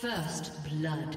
First blood.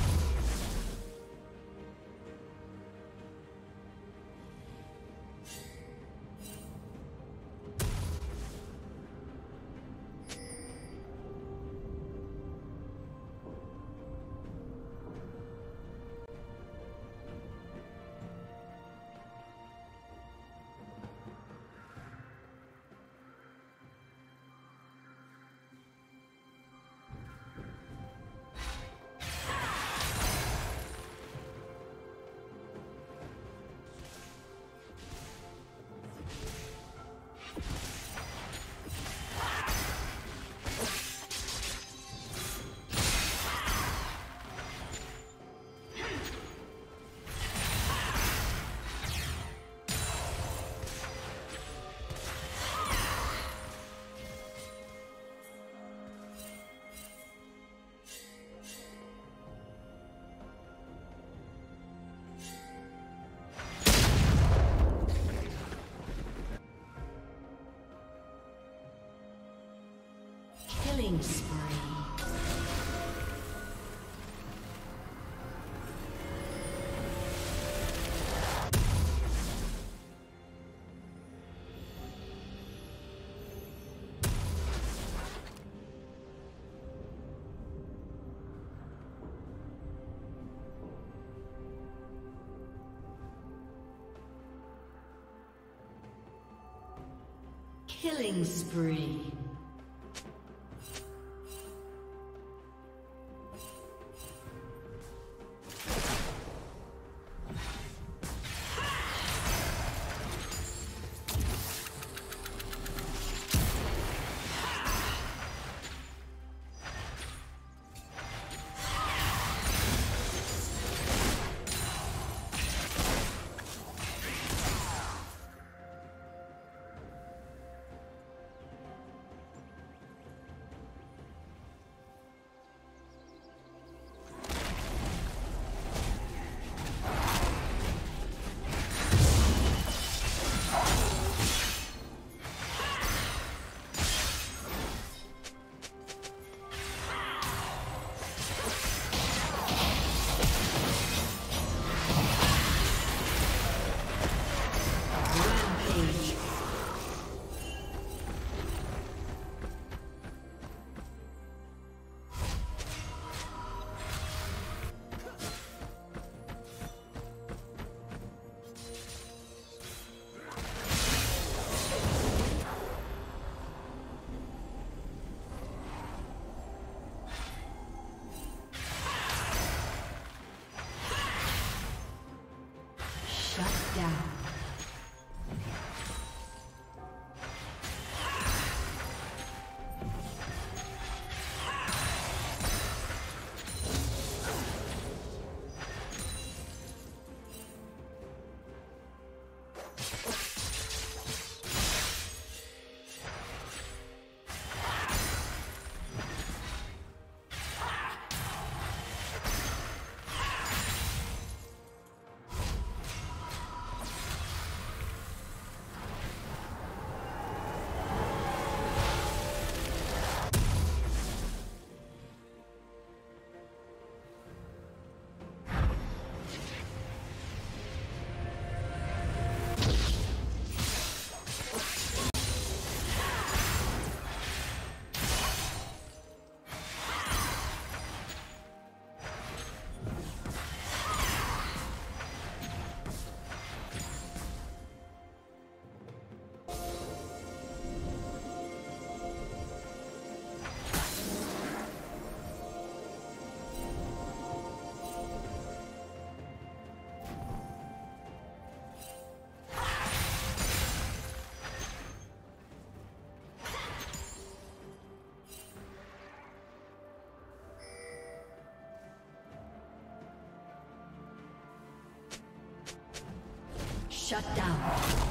Killing spree. Shut down.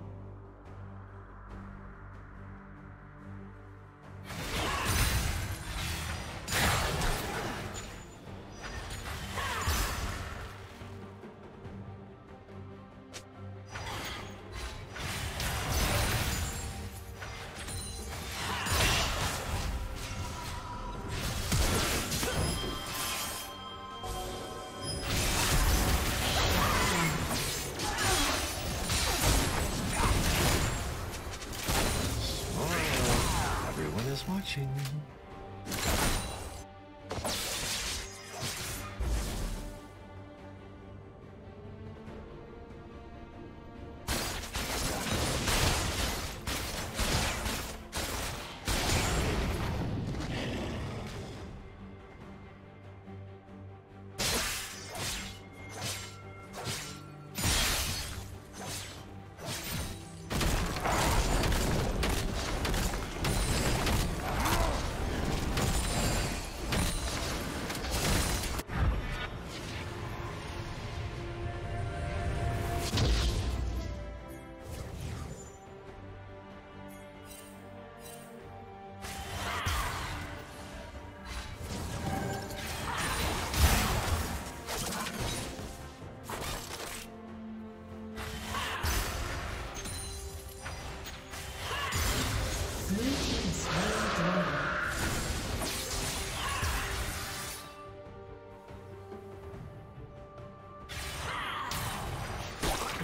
Watching.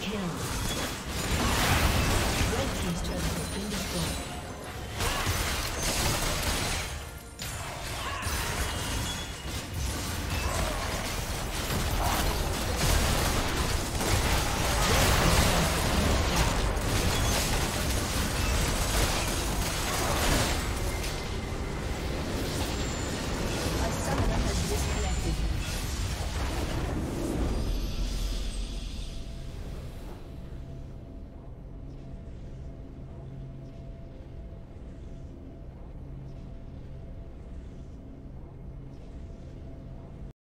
Kill.